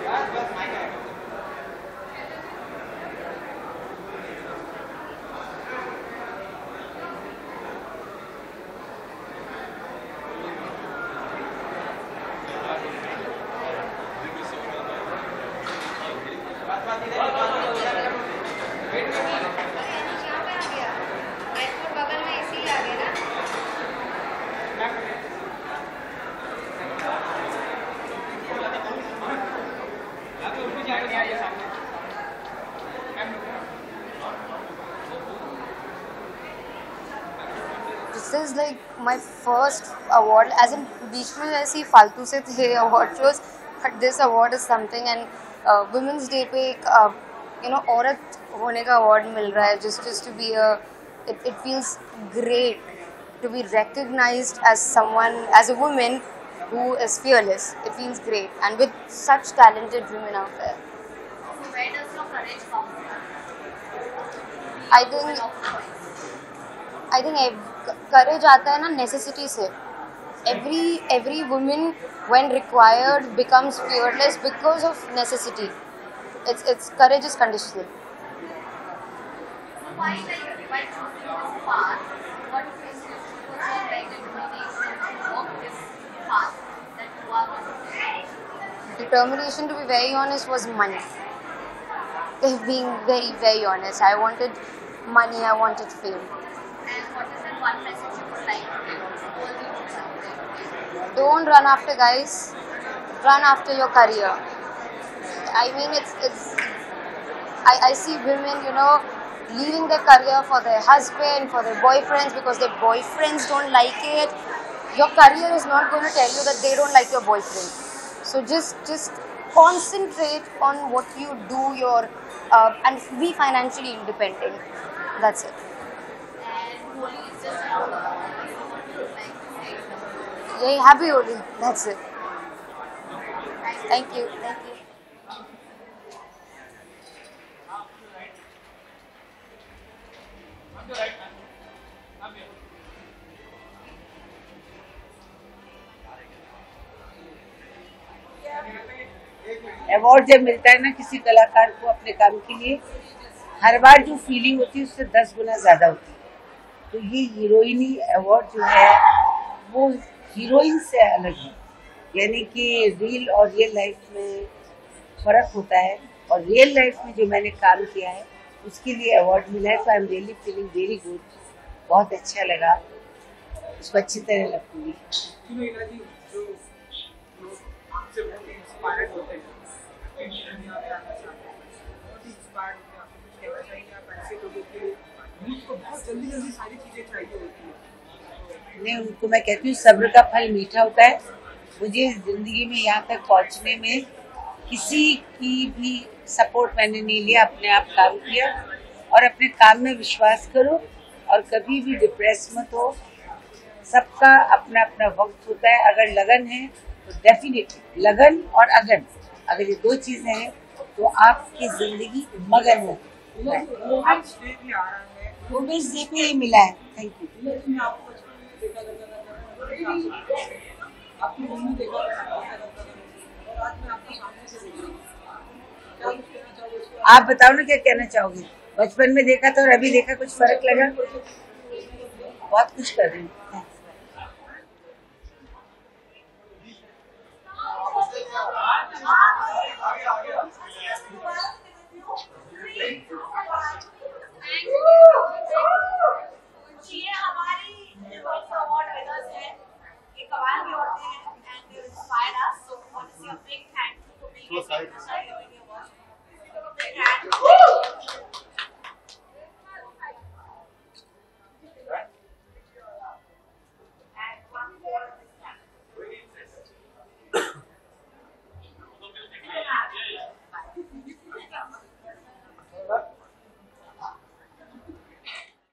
यहाँ This is like my first award as in बीच में ऐसी फालतू से थे award shows but this award is something and women's day पे एक यू नो औरत होने का अवार्ड मिल रहा है just just to be a it it feels great to be recognized as someone as a woman who is fearless it feels great and with such talented women out there Where does your courage come from? i think I think courage आता है ना necessity से every every women when required becomes fearless because of necessity it's it's courage is conditional determination to be very honest was money if being very very honest i wanted money i wanted fame don't run after guys. Run after your career. I mean it's it's I, I see women you know leaving their career for their husband for their boyfriends because their boyfriends don't like it. Your career is not going to tell you that they don't like your boyfriend. So just just concentrate on what you do your uh, and be financially independent. That's it yay happy Holi. That's it. Thank you. Thank you. Award जब मिलता है ना किसी कलाकार को अपने काम के लिए, हर बार जो फीलिंग होती है उससे दस गुना ज़्यादा होती है। तो ये हीरोइनी अवार्ड जो है, वो हीरोइन से अलग है। यानी कि रियल और रियल लाइफ में फ़र्क होता है और रियल लाइफ में जो मैंने काम किया है, उसके लिए अवार्ड मिला है। तो I am really feeling very good बहुत अच्छा लगा। उसको अच्छी तरह बहुत जल्दी जल्दी सारी चीज़ें चाहिए होती है। नहीं उनको मैं कहती हूँ सब्र का फल मीठा होता है। मुझे ज़िंदगी में यहाँ तक पहुँचने में किसी की भी सपोर्ट मैंने नहीं लिया अपने आप काम किया। और अपने काम में विश्वास करो और कभी भी डिप्रेस मत हो। सबका अपना अपना वक्त होता है। अगर लगन है तो डेफिनेटली लगन और अगन। अगर ये दो चीज़ें हैं तो आपकी ज़िंदगी मगन हो। है। डे पे ये मिला है। थैंक यू आप बताओ ना, क्या कहना चाहोगे? बचपन में देखा था और अभी देखा, कुछ फ़र्क लगा? बहुत कुछ कर रही हूँ।